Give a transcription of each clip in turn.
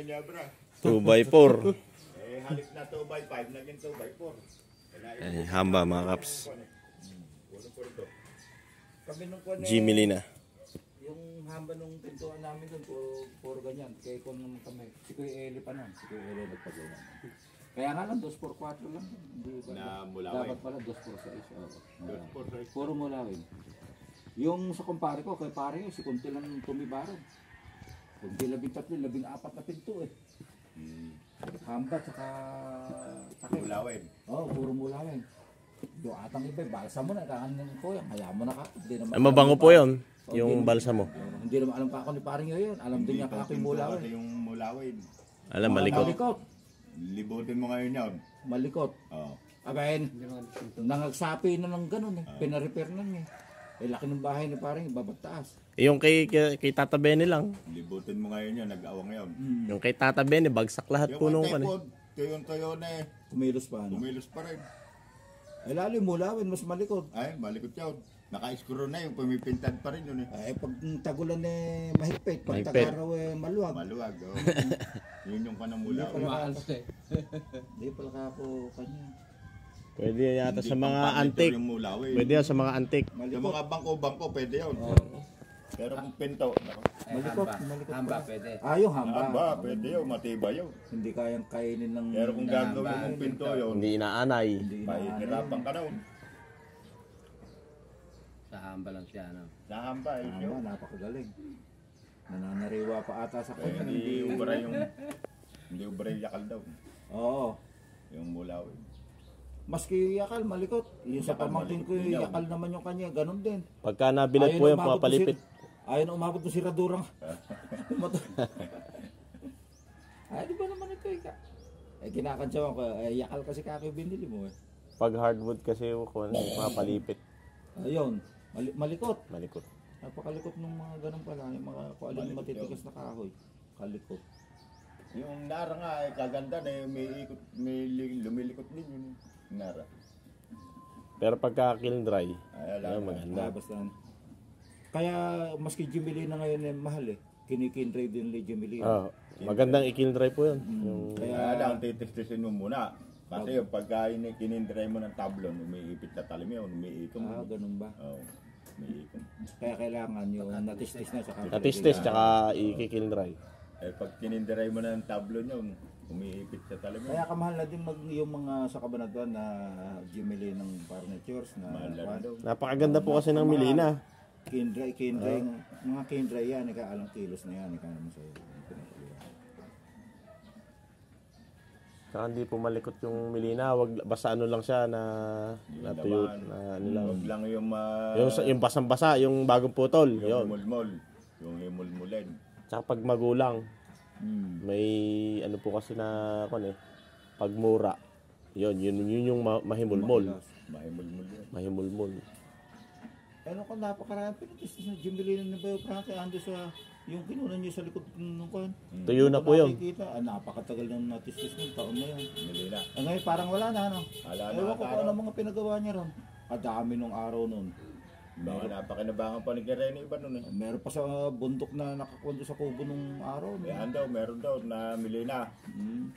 ng Inyabra. 2x4. Eh, halip na 2x5, naging 2x4. Ay, hamba mga kaps. Kami nung kwan Jimmy Lina. yung hamba nung pintuan namin doon, puro, puro ganyan. Kaya kung naman kami, si Kuya Eli pa nun, si Kuya Eli nagpagawa. Kaya nga lang, 2x4 lang. Hindi ba? Na mulawin. Dapat pala 2x6. Oo. Good for her. Puro mulawin. Yung sa kumpare ko, kay pare yun, si Kunti lang tumibaron. Kunti labing tatlo, labing apat na pinto eh. Hamba, tsaka takip. Mulawin. Oo, oh, puro mulawin. Yung atang iba, balsa mo na, kakanin ko yan, kaya mo na ka. Hindi naman Ay, mabango po yun. Oo, Yung hindi- balsa mo. Oo, Hindi naman alam pa ako ni paring yun. Alam din niya ka ako yung mulawin. Yung mulawin. Alam, malikot. Malikot. Libutin mo ngayon yun. Malikot. Oh. Abayin, nangagsapi na ng ganun eh. Pinarepair na niya. Eh, laki ng bahay ni paring, ibabag taas. Yung kay, kay, kay Tata Benny lang. Libutin mo ngayon yun, nag-awang ngayon. Yung kay Tata Benny, bagsak lahat po nung kan eh. antipod, tuyon-tuyo na eh. Kumilos pa ano. Kumilos pa rin. Eh, lalo yung mulawin, mas malikot. Ay, malikot yun. Naka-screw na yung pumipintad pa rin yun eh. Eh, pag tagulan eh, mahigpit. Pag Mahigpit. tagaraw eh, maluwag. Maluwag. Oh. yun yung kanang mulawin. Hindi pala ka ako kanya. Pwede yata Hindi sa mga antik. Yung. Pwede yan sa mga antik. Yung Malikot. mga bangko-bangko, pwede yun. Pero kung pinto, nako. Malikot, malikot. Hamba, pwede. Ah, yung hamba. Hamba, pwede yun, matibay yun. Hindi kayang kainin ng... Pero kung gagawin mong pinto yun, Hindi inaanay. Mahihirapan ka na yun. Sa hamba lang siya, ano. Nahamba eh. Hamba, yun. napakagaling. Nananariwa pa ata sa Eh, kanya. hindi ubra yung hindi ubra yung yakal daw. Oo. Yung mulawin. Maski yakal, malikot. Yung sa Yakal, pamangkin ko, yung yakal naman yung kanya, ganun din. Pagka nabilad po yan, umabot pumapalipit. Ayaw na umabot to si Radurang. Umato- Ay, di ba naman ito ika? Eh, kinakantsawan ko, eh, yakal kasi kaki binili mo eh. Pag hardwood kasi kung ano, pumapalipit. Ayun, mali- malikot. Malikot. Napakalikot ng mga ganun pala, yung mga kung alin Malikot matitigas na kahoy. Kalikot. Yung nara nga eh, kaganda na yung may ikot, may li- lumilikot din yun. yung Nara. Pero pagka kiln dry, Ay, ayun, mo. maganda. Ah, basta. Kaya, maski Jimmy Lee na ngayon eh, mahal eh. Kinikinray din ni Jimmy Lee. Oh, magandang i-kiln dry po yun. Yung, Kaya lang, titistisin mo muna. Kasi yung pagka ini- kinindry mo ng tablon, umiipit na talim yun, umiikom. Ah, ganun ba? Oo, umiikom. Kaya kailangan yung natistis na sa natistis, tsaka i-kiln dry. Eh, pag kinindry mo ng tablon yun, umiipit sa talim yun. Kaya kamahal na din mag, yung mga sa kabanatuan na Jimmy Lee ng furnitures na Mahal na rin daw. Napakaganda po kasi ng Milina. Kindray, kindray, mga kindray yan, ika alang kilos na yan, ika naman sa'yo. Saka hindi po malikot yung Milina. Wag, basta ano lang siya na natuyo. laman. Na, ano lang. Huwag lang yung ma... Yung, yung basang-basa, yung bagong putol. yung Yun. mulmol. Yung himulmulen. Tsaka pag magulang, Hmm. may ano po kasi na kon eh, pagmura. Yun, yun, yun yung ma- mahimulmol. Mahimulmul yun. Mahimulmol. Ano ko napakarami pinatistis na Jimmy Lee na ba yung Frankie ando sa yung kinunan niyo sa likod ng kwan. Tuyo na po yun. Nakikita, ah, napakatagal ng natistis ng taon na yun. Nilila. Eh, ngayon parang wala na, ano? Ala Ewan na ko kung ano mga pinagawa niya ron. Kadami nung araw nun. Baka napakinabangan pa ni Guerrero iba nun eh. Meron pa sa bundok na nakakundo sa kubo nung araw. Yan daw, meron daw na Milena. Mm.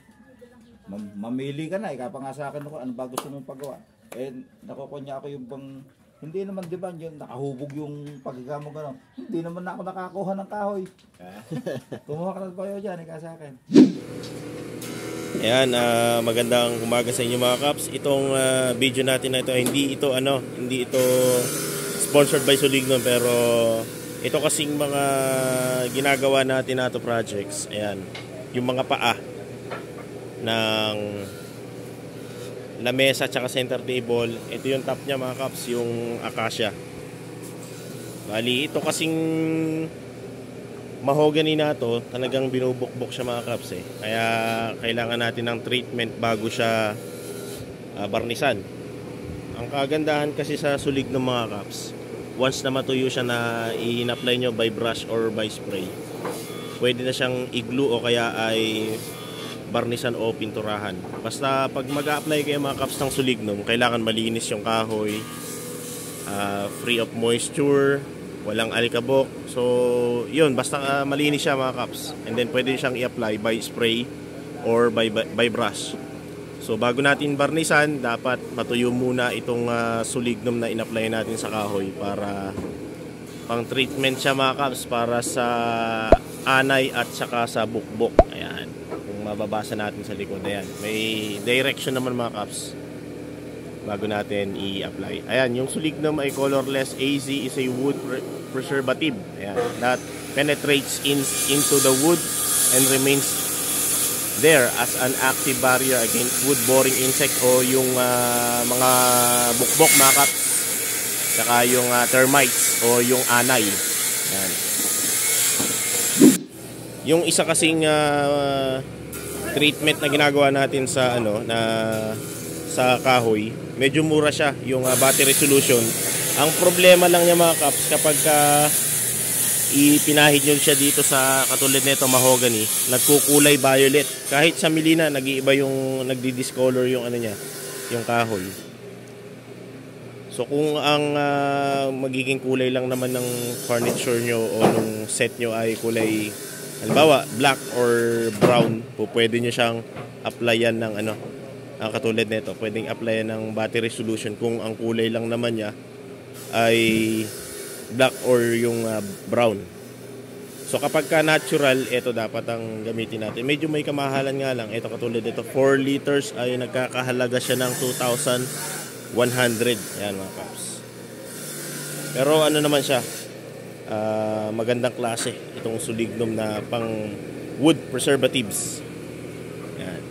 Mam- mamili ka na, ikaw pa nga sa akin ako, ano ba gusto mong pagawa? Eh, nakukunya ako yung bang, hindi naman di ba, yun, nakahubog yung pagkakamo gano'n. Hindi naman na ako nakakuha ng kahoy. Kumuha ka na yun dyan, ikaw sa akin. Ayan, ah, magandang umaga sa inyo mga kaps. Itong ah, video natin na ito, hindi ito ano, hindi ito sponsored by Solignon pero ito kasing mga ginagawa natin na to projects. Ayan, yung mga paa ng lamesa tsaka center table. Ito yung top niya mga kaps, yung acacia. Bali, ito kasing mahogany na to, talagang binubukbok siya mga kaps eh. Kaya kailangan natin ng treatment bago siya ah, barnisan. Ang kagandahan kasi sa sulig ng mga kaps, once na matuyo siya na i-apply nyo by brush or by spray, pwede na siyang i-glue o kaya ay barnisan o pinturahan. Basta pag mag-apply kayo mga kaps ng sulignum, kailangan malinis yung kahoy, ah, free of moisture, walang alikabok. So, yun, basta ah, malinis siya mga kaps. And then pwede siyang i-apply by spray or by, by, by brush. So, bago natin barnisan, dapat matuyo muna itong ah, sulignum na in-apply natin sa kahoy para pang treatment siya mga kaps para sa anay at saka sa bukbok. Mababasa natin sa likod. Ayan. May direction naman mga kaps bago natin i-apply. Ayan, yung sulignum ay colorless. AZ is a wood pre- preservative. Ayan, that penetrates in, into the wood and remains there as an active barrier against wood-boring insect o yung ah, mga bukbok, makap, saka yung ah, termites o yung anay. Ayan. Yung isa kasing ah, treatment na ginagawa natin sa ano na sa kahoy, medyo mura siya yung ah, battery solution. Ang problema lang niya mga kaps kapag ka ipinahid nyo siya dito sa katulad nito mahogany, nagkukulay violet. Kahit sa Milina, nag-iiba yung nagdi-discolor yung ano niya, yung kahoy. So kung ang ah, magiging kulay lang naman ng furniture nyo o nung set nyo ay kulay halimbawa black or brown, po pwede nyo siyang applyan ng ano, ang katulad nito, pwedeng applyan ng battery solution kung ang kulay lang naman niya ay black or yung ah, brown. So kapag ka natural, ito dapat ang gamitin natin. Medyo may kamahalan nga lang. Ito katulad ito, 4 liters ay nagkakahalaga siya ng 2,100. Yan mga paps. Pero ano naman siya, ah, magandang klase itong sulignum na pang wood preservatives. Yan.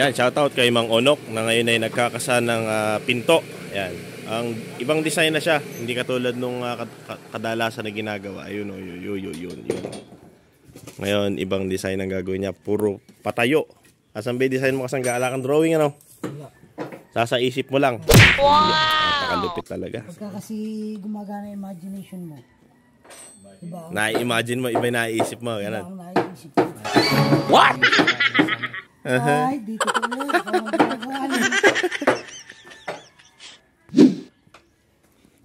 Yan, shoutout kay Mang Onok na ngayon ay nagkakasa ng ah, pinto. Yan. Ang ibang design na siya, hindi katulad nung kat- kadalasan na ginagawa. Ayun o, yun, yun, yun, yun, yun. Ngayon, ibang design ang gagawin niya. Puro patayo. Asan ba yung design mo kasang gaala kang drawing, ano? Sasa isip mo lang. Wow! Napakalupit talaga. Pagka kasi gumagana yung imagination mo. Diba? Na-imagine mo, iba yung naisip mo. Ganun. akong naiisip. What? Ay, dito ko niya.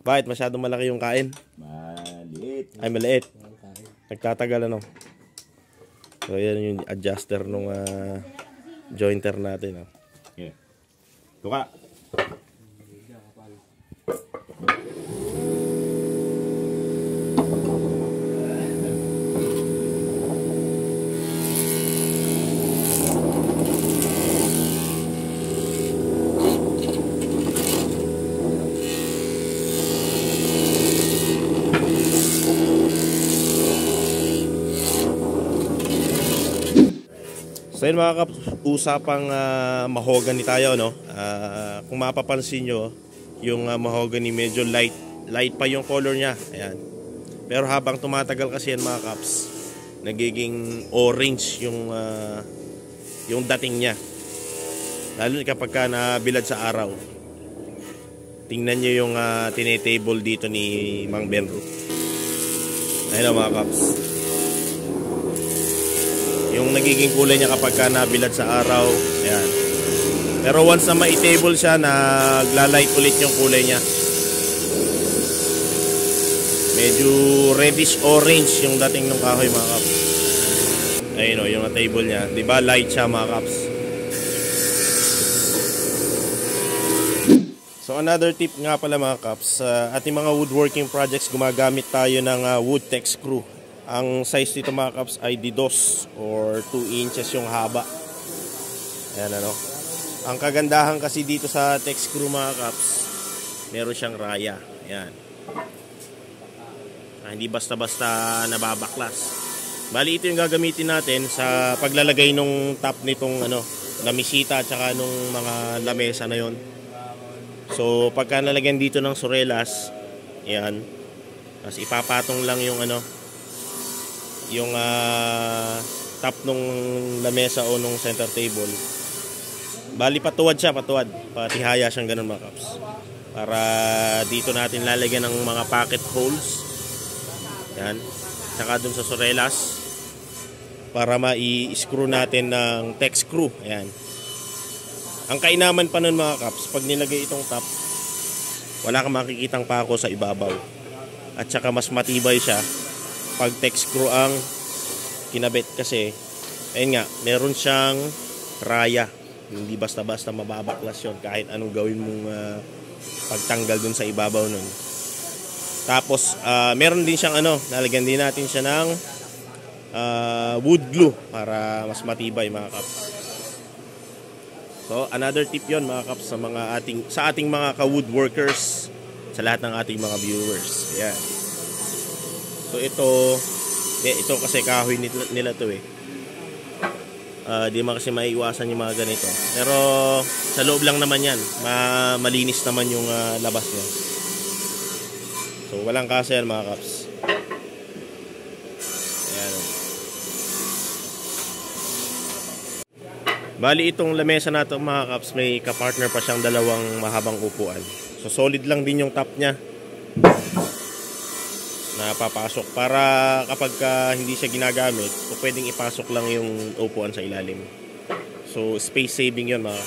Bakit? Masyadong malaki yung kain? Maliit. Ay, maliit. Nagtatagal ano. So, yan yung adjuster nung ah, jointer natin. Oh. Yeah. Tuka. So yun mga kaps, usapang ah, mahogany tayo no. Ah, kung mapapansin nyo, yung ah, mahogany medyo light light pa yung color niya. Ayan. Pero habang tumatagal kasi yan mga kaps, nagiging orange yung ah, yung dating niya. Lalo kapag ka nabilad sa araw. Tingnan nyo yung uh, tinetable dito ni Mang Benro. Ayun mga kaps. Yung nagiging kulay niya kapag ka nabilad sa araw. Ayan. Pero once na ma-table siya, naglalight ulit yung kulay niya. Medyo reddish orange yung dating ng kahoy mga kaps. Ayun o, yung table niya. Ba light siya mga kaps? So another tip nga pala mga kaps, sa ating mga woodworking projects gumagamit tayo ng uh, wood tech screw. Ang size nito mga kaps ay didos or 2 inches yung haba. Ayan ano. Ang kagandahan kasi dito sa tech screw mga kaps, meron siyang raya. Ayan. Ah, hindi basta-basta nababaklas. Bali ito yung gagamitin natin sa paglalagay nung top nitong ano, lamisita at saka nung mga lamesa na yon. So pagka nalagyan dito ng surelas, yan. Tapos ipapatong lang yung ano, yung ah, top nung lamesa o nung center table. Bali patuwad siya, patuwad. Patihaya siyang ganun mga kaps. Para dito natin lalagyan ng mga pocket holes. Yan. Tsaka dun sa surelas. Para mai-screw natin ng tech screw. Ayan. Ang kainaman pa nun mga kaps, pag nilagay itong top, wala kang makikitang pako sa ibabaw. at saka mas matibay siya pag text screw ang kinabit kasi ayun nga meron siyang raya hindi basta-basta mababaklas yun kahit anong gawin mong ah, pagtanggal dun sa ibabaw nun tapos ah, meron din siyang ano nalagyan din natin siya ng ah, wood glue para mas matibay mga kaps So, another tip 'yon mga kaps sa mga ating sa ating mga ka-woodworkers sa lahat ng ating mga viewers. Ayan. So, ito ito kasi kahoy nila, 'to eh. Ah, di man kasi maiiwasan yung mga ganito. Pero sa loob lang naman 'yan. Ma malinis naman yung ah, labas niya. So, walang kaso yan mga kaps. Ayan. Bali itong lamesa nato mga kaps, may kapartner pa siyang dalawang mahabang upuan. So solid lang din yung top niya. Na papasok para kapag ka hindi siya ginagamit, pwedeng ipasok lang yung upuan sa ilalim. So space saving 'yon mga.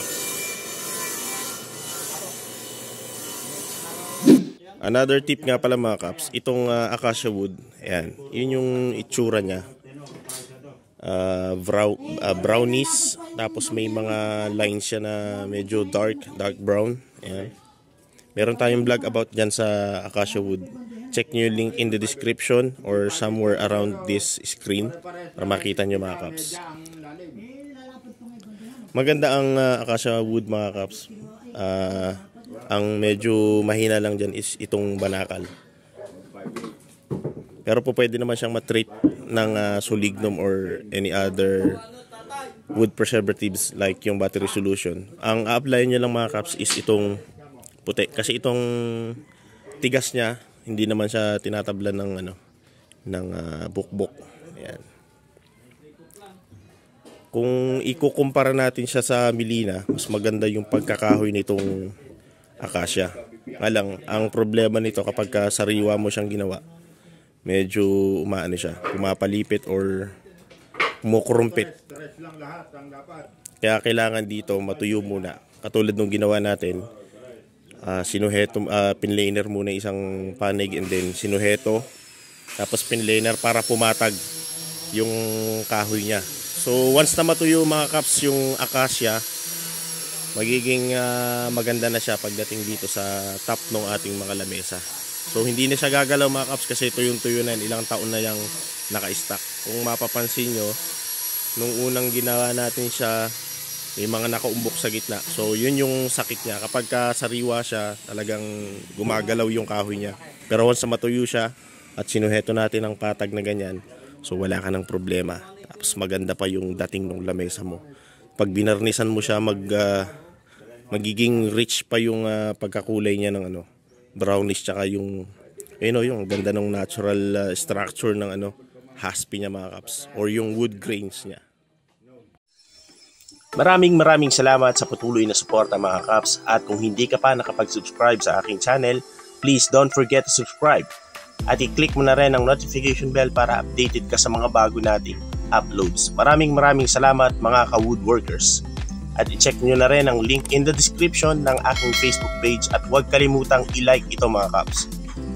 Another tip nga pala mga kaps, itong ah, acacia wood, ayan, yun yung itsura niya uh, brow, uh, brownies tapos may mga lines siya na medyo dark dark brown Ayan. meron tayong vlog about dyan sa acacia wood check nyo yung link in the description or somewhere around this screen para makita nyo mga kaps maganda ang uh, acacia wood mga kaps Ah, ang medyo mahina lang dyan is itong banakal pero po pwede naman siyang matreat ng ah, sulignum or any other wood preservatives like yung battery solution. Ang a-apply nyo lang mga caps is itong puti. Kasi itong tigas niya, hindi naman siya tinatablan ng ano ng ah, bukbok. Ayan. Kung ikukumpara natin siya sa Milina, mas maganda yung pagkakahoy nitong acacia. Nga lang, ang problema nito kapag ka sariwa mo siyang ginawa, medyo umaano siya, pumapalipit or kumukurumpit. Kaya kailangan dito matuyo muna. Katulad nung ginawa natin, ah sinuheto, ah, pinlaner muna isang panig and then sinuheto. Tapos pinlaner para pumatag yung kahoy niya. So once na matuyo mga kaps yung acacia, magiging ah, maganda na siya pagdating dito sa top ng ating mga lamesa. So hindi na siya gagalaw mga kaps kasi tuyong-tuyo na. Ilang taon na yung naka-stack. Kung mapapansin nyo, nung unang ginawa natin siya, may mga nakaumbok sa gitna. So yun yung sakit niya. Kapag ka sariwa siya, talagang gumagalaw yung kahoy niya. Pero once matuyo siya at sinuheto natin ang patag na ganyan, so wala ka ng problema. Tapos maganda pa yung dating ng lamesa mo. Pag binarnisan mo siya, mag, ah, magiging rich pa yung ah, pagkakulay niya ng ano, brownish tsaka yung you know, yung ganda ng natural ah, structure ng ano, haspi niya mga kaps or yung wood grains niya. Maraming maraming salamat sa patuloy na suporta mga kaps at kung hindi ka pa nakapag-subscribe sa aking channel, please don't forget to subscribe at i-click mo na rin ang notification bell para updated ka sa mga bago nating uploads. Maraming maraming salamat mga ka-woodworkers. At i-check nyo na rin ang link in the description ng aking Facebook page at huwag kalimutang i-like ito mga kaps.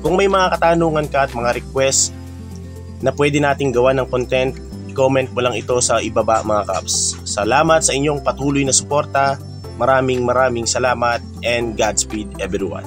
Kung may mga katanungan ka at mga request na pwede nating gawa ng content, comment mo lang ito sa ibaba mga kaps. Salamat sa inyong patuloy na suporta. Maraming maraming salamat and Godspeed everyone.